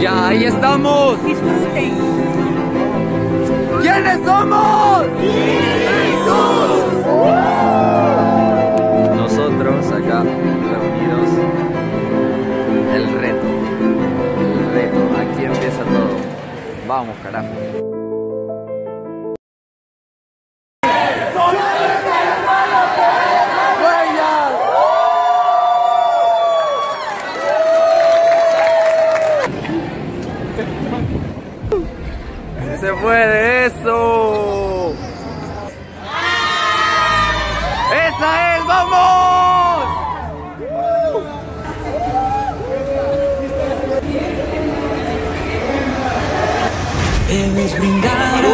Ya, ahí estamos. Disfruten. ¿Quiénes somos? Nosotros acá reunidos. El reto. El reto. Aquí empieza todo. Vamos, carajo. Se puede eso. ¡Esa es! ¡Vamos! Debes brindar